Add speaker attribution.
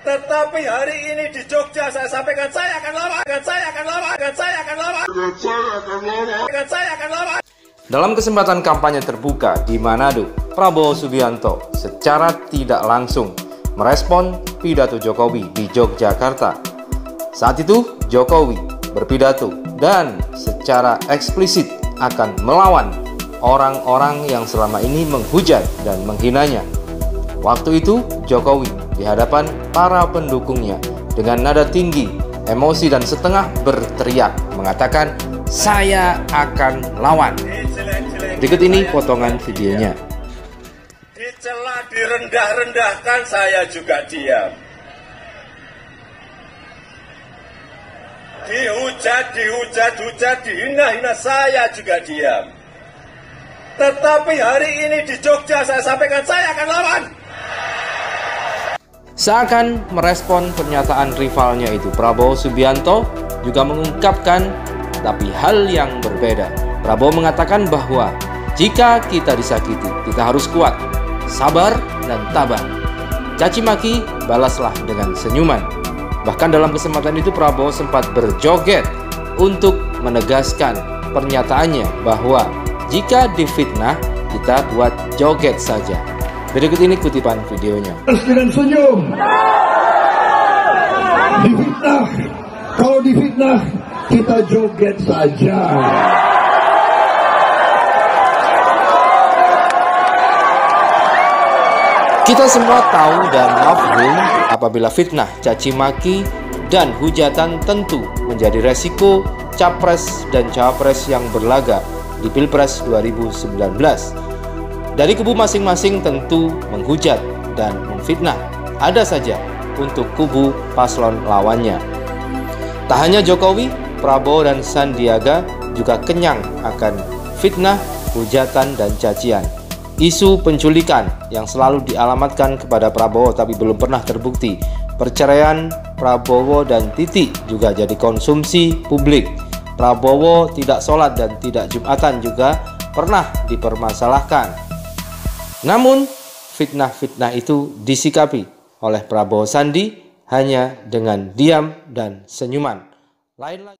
Speaker 1: Tetapi hari ini di Jogja saya sampaikan saya akan lawan, saya akan lawan, saya akan lawan, saya akan lawan.
Speaker 2: Dalam kesempatan kampanye terbuka di Manado, Prabowo Subianto secara tidak langsung merespon pidato Jokowi di Yogyakarta. Saat itu, Jokowi berpidato dan secara eksplisit akan melawan orang-orang yang selama ini menghujat dan menghinanya. Waktu itu, Jokowi di hadapan para pendukungnya dengan nada tinggi, emosi dan setengah berteriak mengatakan, "Saya akan lawan." Berikut ini potongan videonya.
Speaker 1: Dicela, direndah-rendahkan saya juga diam. Dihujat, dihujat, hujat, dihina-hina saya juga diam. Tetapi hari ini di Jogja saya sampaikan saya akan lawan.
Speaker 2: Seakan merespon pernyataan rivalnya itu, Prabowo Subianto juga mengungkapkan tapi hal yang berbeda. Prabowo mengatakan bahwa jika kita disakiti, kita harus kuat, sabar, dan tabah. Caci maki, balaslah dengan senyuman. Bahkan dalam kesempatan itu Prabowo sempat berjoget untuk menegaskan pernyataannya bahwa jika difitnah, kita buat joget saja. Berikut ini kutipan videonya.
Speaker 3: Terus dengan senyum. Difitnah. Kalau difitnah, kita joget saja.
Speaker 2: Kita semua tahu dan mafhum apabila fitnah, caci maki, dan hujatan tentu menjadi resiko capres dan cawapres yang berlaga di Pilpres 2019. Dari kubu masing-masing tentu menghujat dan memfitnah. Ada saja untuk kubu paslon lawannya. Tak hanya Jokowi, Prabowo dan Sandiaga juga kenyang akan fitnah, hujatan, dan cacian. Isu penculikan yang selalu dialamatkan kepada Prabowo tapi belum pernah terbukti. Perceraian Prabowo dan Titi juga jadi konsumsi publik. Prabowo tidak sholat dan tidak jumatan juga pernah dipermasalahkan. Namun, fitnah-fitnah itu disikapi oleh Prabowo Sandi hanya dengan diam dan senyuman. Lain lagi.